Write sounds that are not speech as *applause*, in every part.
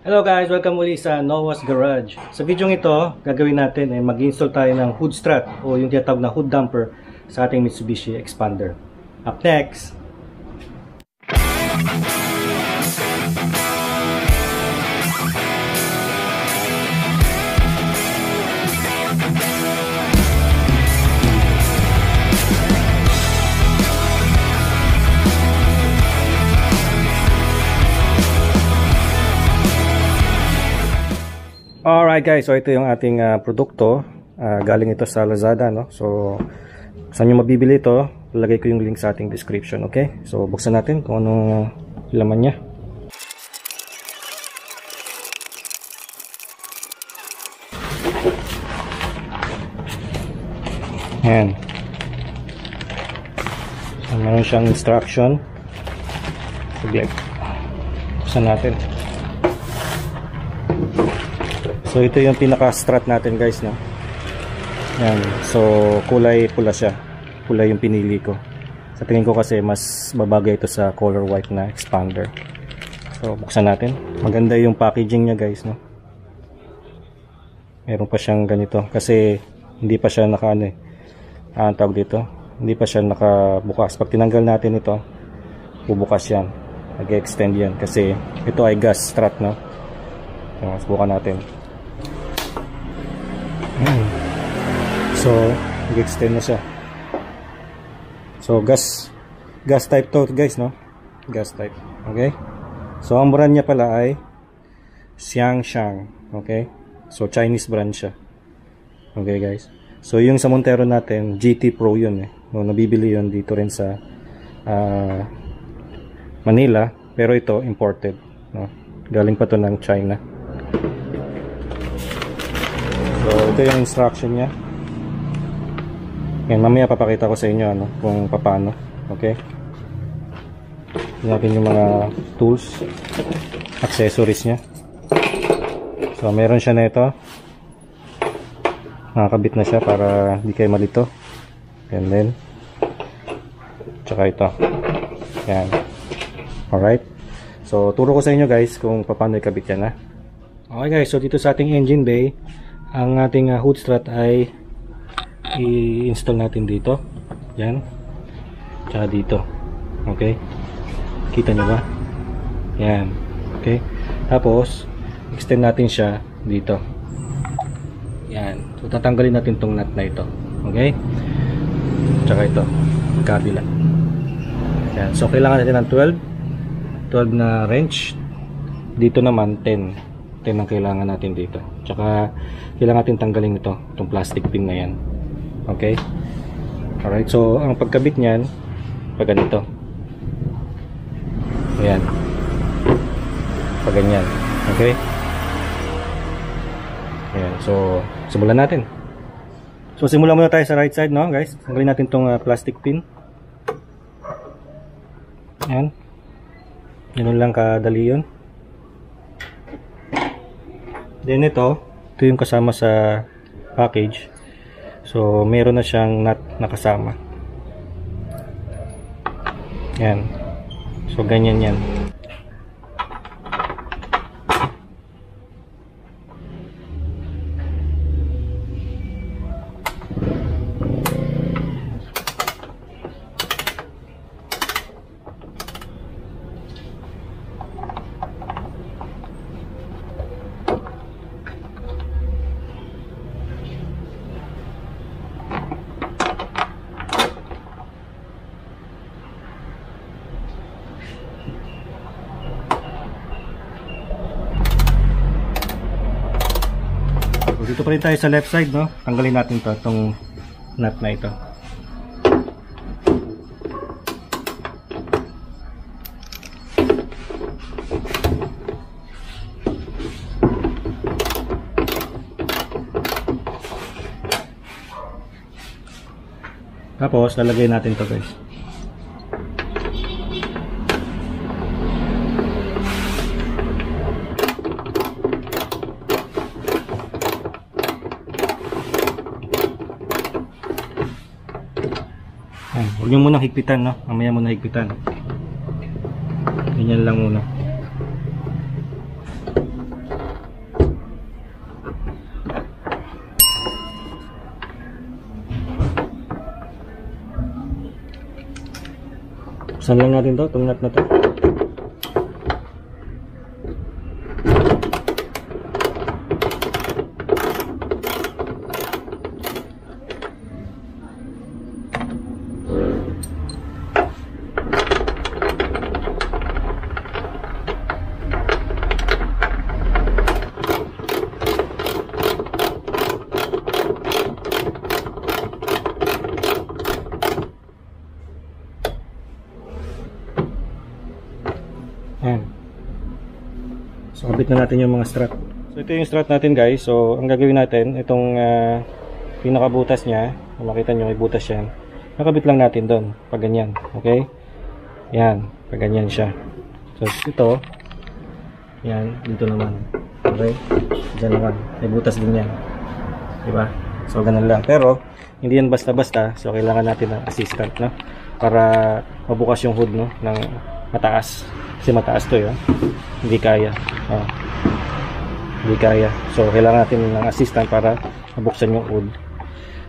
Hello guys, welcome muli sa Noah's Garage. Sa video ito, gagawin natin ay mag-install tayo ng hood strut o yung tinatawag na hood damper sa ating Mitsubishi Expander. Up next! Alright guys, so ito yung ating uh, produkto. Uh, galing ito sa Lazada, no? So, saan nyo mabibili ito? Lalagay ko yung link sa ating description, okay? So, buksan natin kung anong laman niya. Ayan. So, meron siyang instruction. Buksan natin. So ito yung pinaka strat natin guys no. Yan. So kulay pula siya. Pula yung pinili ko. Sa tingin ko kasi mas babagay ito sa color white na expander. So buksan natin. Maganda yung packaging niya guys no. Meron pa siyang ganito kasi hindi pa siya naka ano eh. Ah, tawag dito. Hindi pa siya nakabukas. Pag tinanggal natin ito, bubukas yan. Nag-extend yan kasi ito ay gas strut no. So, subukan natin. So, nag-extend na siya. So, gas gas type to guys, no? Gas type. Okay? So, ang brand niya pala ay Xiangshang. Okay? So, Chinese brand siya. Okay, guys? So, yung sa Montero natin, GT Pro yun eh. No, nabibili yun dito rin sa uh, Manila. Pero ito, imported. No? Galing pa to ng China. So, ito yung instruction niya. Ngayon, mamaya papakita ko sa inyo ano, kung paano. Okay? natin yung mga tools, accessories niya. So, meron siya na ito. Nakakabit na siya para hindi kayo malito. And then, tsaka ito. Yan. Alright. So, turo ko sa inyo guys kung paano ikabit yan ha. Okay guys, so dito sa ating engine bay, ang ating uh, hood strut ay i-install natin dito. Yan. Tsaka dito. Okay? Kita nyo ba? Yan. Okay? Tapos extend natin siya dito. Yan. So tatanggalin natin tong nut na ito. Okay? Tsaka ito. Kabila yan. So kailangan natin ng 12 12 na wrench. Dito naman 10 10 ang kailangan natin dito. Tsaka kailangan natin tanggalin ito itong plastic pin na yan okay? Alright so ang pagkabit nyan pag ganito. Ayan. Pag ganyan. Okay? Ayan so simulan natin. So simulan muna tayo sa right side no guys? Tanggalin natin itong uh, plastic pin. Ayan. Ganun lang kadali yun. Then ito, ito yung kasama sa package. So, meron na siyang nut na kasama. Yan. So, ganyan yan. Dito pa rin tayo sa left side no? Tanggalin natin to itong nut na ito. Tapos lalagay natin to guys Ayan. Huwag nyo muna higpitan, no? Mamaya muna higpitan. Ganyan lang muna. Saan lang natin to? Itong na to? Na natin yung mga strap. So, ito yung strap natin guys. So, ang gagawin natin, itong uh, pinakabutas niya, makita nyo may butas yan, nakabit lang natin doon, pag ganyan. Okay? Yan, pag ganyan siya. So, ito, yan, dito naman. Okay? Diyan naman. May butas din yan. Diba? So, ganun lang. Pero, hindi yan basta-basta. So, kailangan natin ng assistant, no? Para mabukas yung hood, no? Ng mataas. Kasi mataas to, yun. Hindi kaya. Oh. Hindi kaya. So, kailangan natin ng assistant para mabuksan yung hood.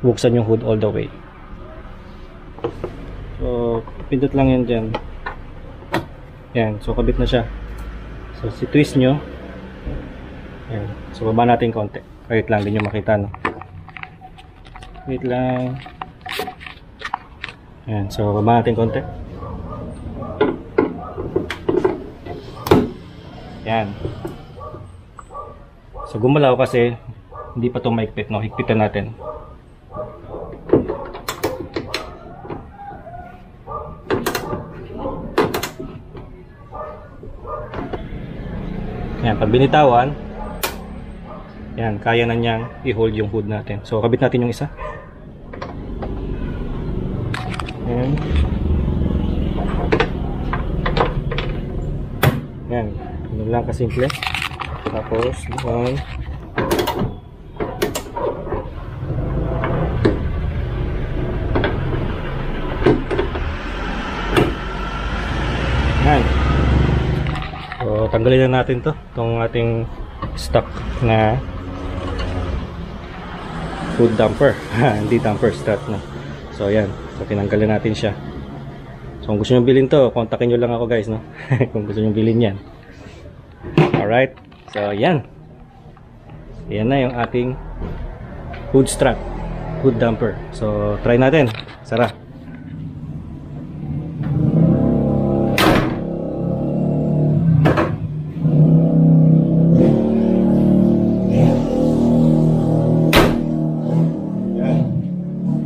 Buksan yung hood all the way. So, pindot lang yan dyan. Yan. So, kabit na siya. So, si twist nyo. Yan. So, baba natin konti. Wait lang, din nyo makita, no? Wait lang. Yan. So, baba natin konti. Yan. So, gumalaw kasi hindi pa ito maikpit, no? Higpitan natin. Yan, pag binitawan, yan, kaya na niyang i-hold yung hood natin. So, kabit natin yung isa. Yan. Yan. Lang kasimple. Tapos, doon. Yan. So, tanggalin na natin to. Itong ating stock na food dumper. *laughs* Hindi dumper, strut na. So, yan. So, tinanggalin natin siya. So, kung gusto nyo bilhin to, kontakin nyo lang ako guys, no? *laughs* kung gusto nyo bilhin yan. Alright. So, yan. Yan na yung ating hood strap. Hood dumper. So, try natin. Sara.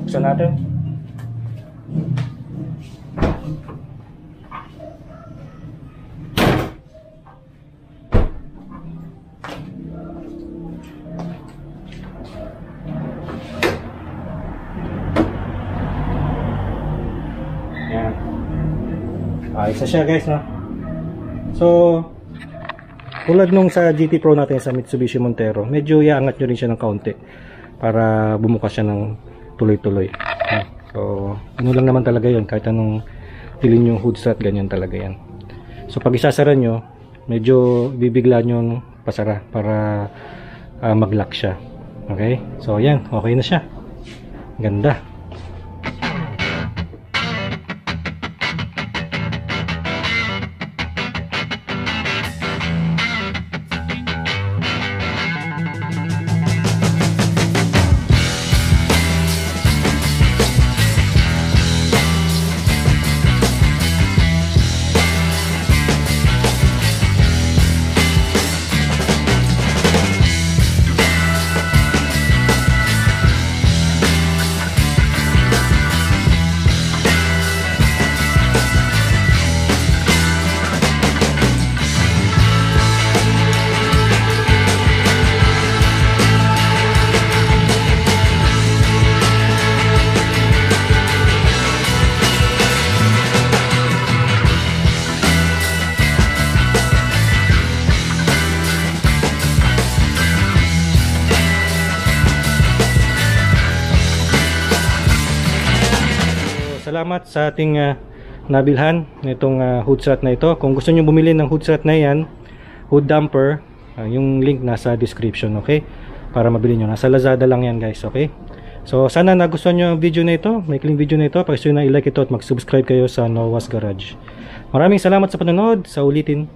Buksan natin. Ayos na siya guys, no? So, tulad nung sa GT Pro natin sa Mitsubishi Montero, medyo iangat nyo rin siya ng kaunti para bumukas siya ng tuloy-tuloy. So, ano lang naman talaga yun, kahit anong pilin yung hood strut, ganyan talaga yan. So, pag isasara nyo, medyo bibigla nyo pasara para ah, mag-lock siya. Okay? So, yan. Okay na siya. Ganda. Salamat sa ating ah, nabilhan nitong ah, hood strut na ito. Kung gusto niyo bumili ng hood strut na yan, hood dumper, ah, yung link nasa description, okay? Para mabili nyo. Nasa Lazada lang yan guys, okay? So sana nagustuhan nyo ang video na ito, maikling video na ito, pakisuyo na i-like ito at mag-subscribe kayo sa Noah's Garage. Maraming salamat sa panonood, sa ulitin.